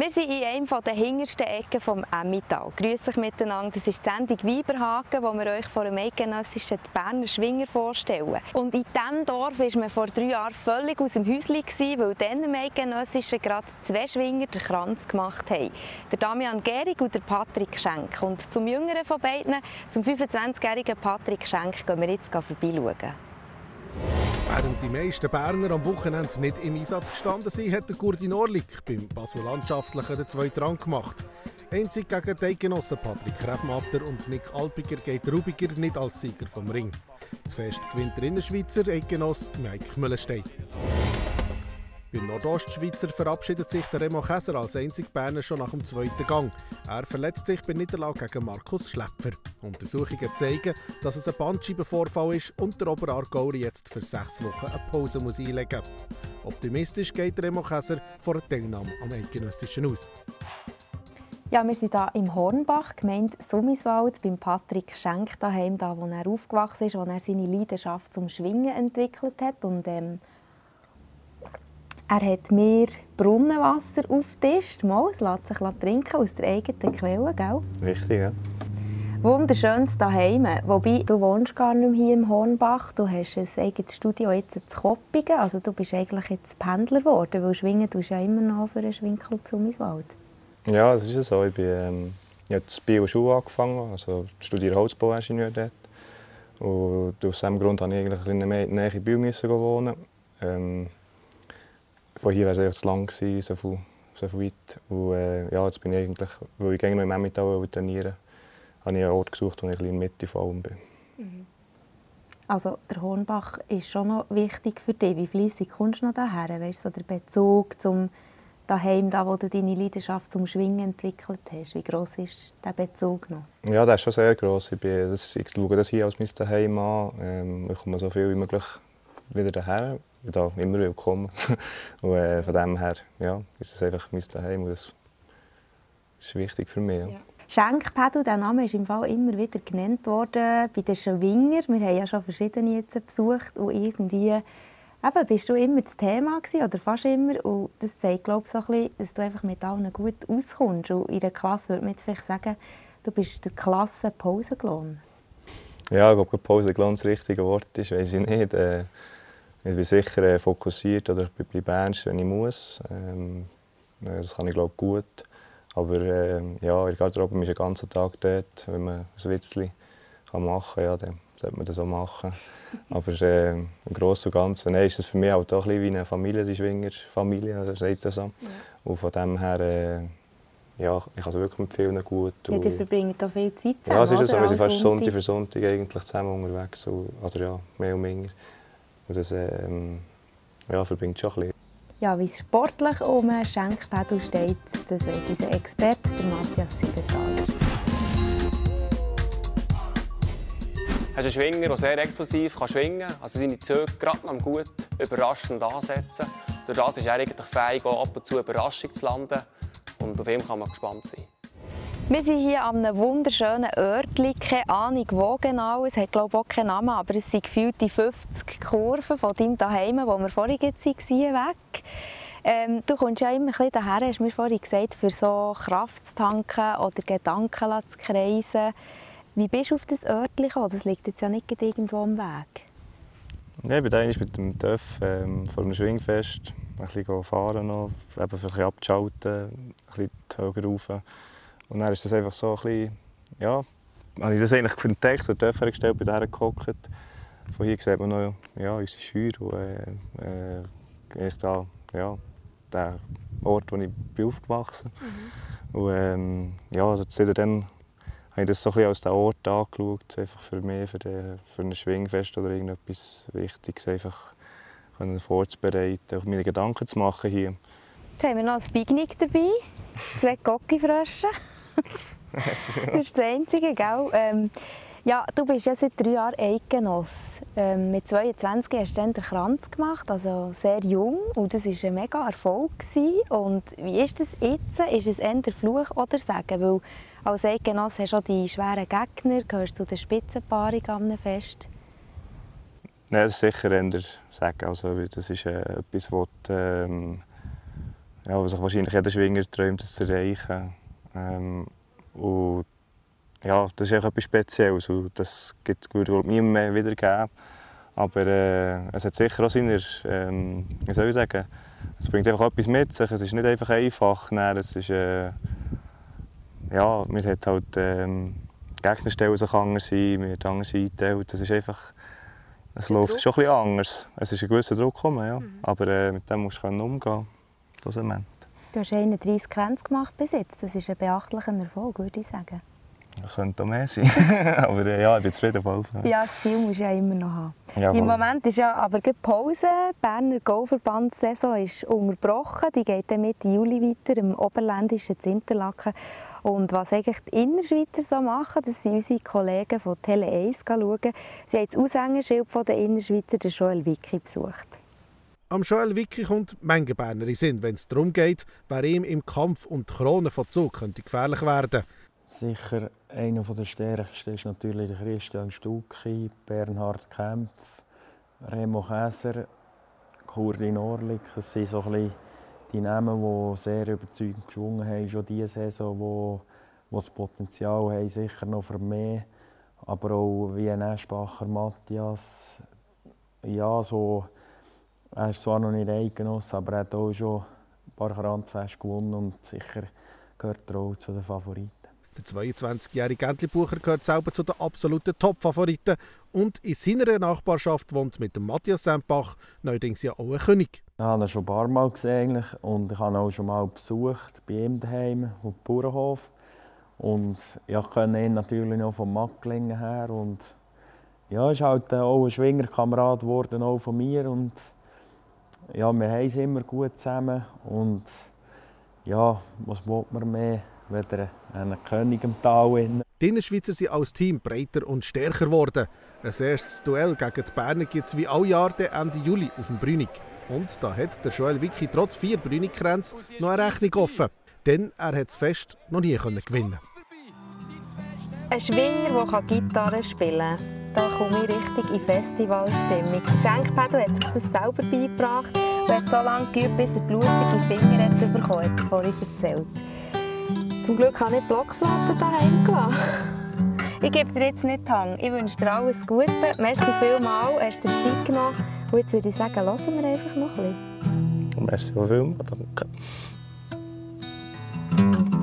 Wir sind in einem der hintersten Ecken des Emmital. Grüß euch miteinander. Das ist die Sendung Weiberhaken, wo wir euch vor einem eidgenössischen Berner Schwinger vorstellen. Und in diesem Dorf war man vor drei Jahren völlig aus dem Häuschen, weil dann im Eidgenössischen gerade zwei Schwinger den Kranz gemacht haben. Der Damian Gehrig und der Patrick Schenk. Und zum jüngeren von beiden, zum 25-jährigen Patrick Schenk, gehen wir jetzt vorbeischauen. Während die meisten Berner am Wochenende nicht im Einsatz gestanden sind, hat der Gurdi Norlik beim Basel Landschaftlichen den zweiten Rang gemacht. Einzig gegen die Genossen Patrick Rebmatter und Nick Alpiger geht Rubiger nicht als Sieger vom Ring. Das Fest gewinnt der Innerschweizer Eidgenoss Mike Müllenstein. Beim Nordostschweizer verabschiedet sich der Remo Käser als einzig Berner schon nach dem zweiten Gang. Er verletzt sich bei Niederlage gegen Markus Schlepfer. Untersuchungen zeigen, dass es ein Bandscheibenvorfall ist und der Oberaargauer jetzt für sechs Wochen eine Pause muss einlegen muss. Optimistisch geht Remo Käser vor der Teilnahme am Eidgenössischen aus. Ja, wir sind hier im Hornbach, Gemeinde Summiswald, beim Patrick Schenk daheim, da wo er aufgewachsen ist, wo er seine Leidenschaft zum Schwingen entwickelt hat und ähm, er hat mir Brunnenwasser aufgetischt. Mal, es lässt sich trinken aus der eigenen Quelle, gell? Richtig, ja. Wunderschönes daheim. Wobei, du wohnst gar nicht mehr hier im Hornbach. Du hast ein eigenes Studio jetzt in Koppigen. Also du bist eigentlich jetzt Pendler geworden, weil schwingen tust ja immer noch für einen Schwingclub Summiswald. Ja, das ist so. Ich, bin, ähm, ich habe in Bio Schule angefangen, also studiere Holzbauingenieur dort. Und aus diesem Grund musste ich eigentlich in der Nähe in Biel wohnen. Ähm, von hier wäre es zu lang gewesen, so viel, so viel weit. Und äh, ja, jetzt bin ich eigentlich, weil ich noch im Emmental trainieren habe ich einen Ort gesucht, wo ich in der Mitte von allem bin. Mhm. Also der Hornbach ist schon noch wichtig für dich. Wie fleissig kommst du noch daher? Weißt du, so der Bezug zum daheim, da wo du deine Leidenschaft zum Schwingen entwickelt hast. Wie groß ist der Bezug noch? Ja, der ist schon sehr groß. Ich, ich schaue das hier als mein Daheim an. Ähm, ich komme so viel wie möglich wieder daher da immer willkommen. und äh, von dem her ja, ist es einfach mein und das ist wichtig für mich. Ja. Schenkpedal, der Name ist im Fall immer wieder genannt worden bei den Schwinger. Wir haben ja schon verschiedene jetzt besucht und irgendwie eben, bist du immer das Thema gewesen, oder fast immer und das zeigt glaube ich so ein bisschen, dass du einfach mit allen gut auskommst und in der Klasse würde man jetzt vielleicht sagen, du bist der Klasse Pausenglon. Ja, ich glaube, Pausenglon das richtige Wort ist, weiß ich nicht. Äh, ich bin sicher äh, fokussiert oder ich bleibe ernst, wenn ich muss. Ähm, das kann ich glaube gut. Aber äh, ja, in der Garderobe ist den ganzen Tag dort. Wenn man ein Witzchen machen kann, ja, dann sollte man das auch machen. Aber äh, im Großen und Ganzen nein, ist es für mich auch doch ein wie eine Familie, die Schwingerfamilie, also sagt das so. Ja. Und von dem her, äh, ja, ich kann es wirklich mit vielen gut. Ja, die verbringen da viel Zeit zusammen, Ja, es ist so, wir sind fast Sonntag für Sonntag eigentlich zusammen unterwegs. Also ja, mehr und weniger. Und das ähm, ja, verbindet schon ein bisschen. Ja, wie es sportlich um einen Schenkpedal steht, das weiß unser Experte, der Matthias Siebenthaler. Er ist ein Schwinger, der sehr explosiv kann schwingen kann. Also seine Züge gerade noch gut überraschend ansetzen. Durch das ist er eigentlich fähig, auch ab und zu Überraschung zu landen. Und auf ihn kann man gespannt sein. Wir sind hier an einem wunderschönen Örtchen, keine Ahnung wo genau, es hat glaube ich auch keinen Namen, aber es sind gefühlt die 50 Kurven von deinem Daheim, wo wir vorhin waren, weg. Ähm, du kommst ja immer ein bisschen daher, hast mir vorhin gesagt, für so Kraft zu tanken oder Gedanken zu kreisen. Wie bist du auf das Örtchen gekommen? Das liegt jetzt ja nicht irgendwo am Weg. Ja, ich bin eigentlich mit dem TÜV ähm, vor einem Schwingfest ein bisschen fahren, noch, eben ein bisschen abzuschalten, ein bisschen rauf. Und dann ist das einfach so ein bisschen, ja, habe ich das eigentlich entdeckt, so Dörfer gestellt, bin da geguckt. Von hier sieht man noch ja, unsere Scheuer und äh, äh, da, ja, der Ort, wo ich bin aufgewachsen bin. Mhm. Und ähm, ja, also dann habe ich das so ein bisschen als den Ort angeschaut, einfach für mich, für, den, für ein Schwingfest oder irgendetwas Wichtiges, einfach vorzubereiten, auch meine Gedanken zu machen hier. Jetzt haben wir noch ein Picknick dabei, zwei Gocki-Frösche das ist das Einzige, gell? Ähm, ja, du bist ja seit drei Jahren Eidgenoss. Ähm, mit 22 hast du dann den Kranz gemacht, also sehr jung. Und das war ein mega Erfolg. Gewesen. Und wie ist das jetzt? Ist es eher Fluch oder Segen? Weil als Eidgenoss hast du auch die schweren Gegner, gehörst zu der Spitzenpaarung am Fest. Nein, das ist sicher eher Segen. Also, das ist äh, etwas, was ähm, ja, was sich wahrscheinlich jeder Schwinger träumt, das zu erreichen. Ähm, und ja, das ist etwas Spezielles und das gibt es niemand mehr wiedergeben. Aber äh, es hat sicher auch seine, ähm, wie soll ich sagen, es bringt einfach etwas mit sich. Es ist nicht einfach einfach. Nein, es ist, äh, ja, man hat halt, ähm, Gegner stellen sich anders sein, man wird anders eingeteilt. Das ist einfach, es läuft Druck? schon ein bisschen anders. Es ist ein gewisser Druck gekommen, ja. Mhm. aber äh, mit dem musst du umgehen. Du hast 31 Grenzen gemacht bis jetzt. Das ist ein beachtlicher Erfolg, würde ich sagen. Das könnte auch mehr sein. aber äh, ja, ich bin zufrieden. Fall. Ja, das Ziel musst du ja immer noch haben. Ja, Im Moment ist ja aber Pause. Die Berner Golfverbandssaison ist unterbrochen. Die geht dann Mitte Juli weiter im oberländischen Zinterlaken. Und was eigentlich die Innerschweizer so machen, das sind unsere Kollegen von Tele 1 schauen. Sie haben das Aushängeschild der Innerschweizer, den Joel Wicki, besucht. Am Joel Wicki kommt Menge Berner in Sinn, wenn es darum geht, wer ihm im Kampf um die Krone von Zug könnte gefährlich werden könnte. Sicher einer der stärksten ist natürlich Christian Stucki, Bernhard Kempf, Remo Käser, Kurdi Norlik. Das sind so ein die Namen, die sehr überzeugend geschwungen haben, schon diese Saison, wo das Potenzial haben, sicher noch für mehr. Aber auch wie ein Eschbacher Matthias, ja, so, er ist zwar noch nicht Eigenoss, aber er hat auch schon ein paar Kranzfeste gewonnen und sicher gehört er auch zu den Favoriten. Der 22-jährige Entlebucher gehört selber zu den absoluten Top-Favoriten und in seiner Nachbarschaft wohnt mit dem Matthias Sempach neuerdings ja auch ein König. Ich habe ihn schon ein paar Mal gesehen und ich habe ihn auch schon mal besucht bei ihm daheim auf dem Bauernhof. Und ich kenne ihn natürlich noch vom Macklingen her und ja, ist halt auch ein Schwingerkamerad geworden auch von mir und ja, wir haben es immer gut zusammen und ja, was will man mehr? Wieder einen König im Tal. Die Innerschweizer sind als Team breiter und stärker geworden. Ein erstes Duell gegen die Berner gibt es wie alle Jahre Ende Juli auf dem Brünig. Und da hat der Joel Wicki trotz vier Brünig-Kränze noch eine Rechnung offen. Denn er hat das Fest noch nie gewinnen Ein Schwinger, der Gitarre spielen kann, da komme ich richtig in Festivalstimmung. Der Schenkpedal hat sich das selber beigebracht und hat so lange geübt, bis er blutige Finger hat bekommen, hat er vorhin erzählt. Zum Glück habe ich Blockflatte daheim gelassen. Ich gebe dir jetzt nicht Hang. Ich wünsche dir alles Gute. Merci vielmals, hast du dir Zeit genommen. Und jetzt würde ich sagen, lassen wir einfach noch ein bisschen. Merci vielmals, danke.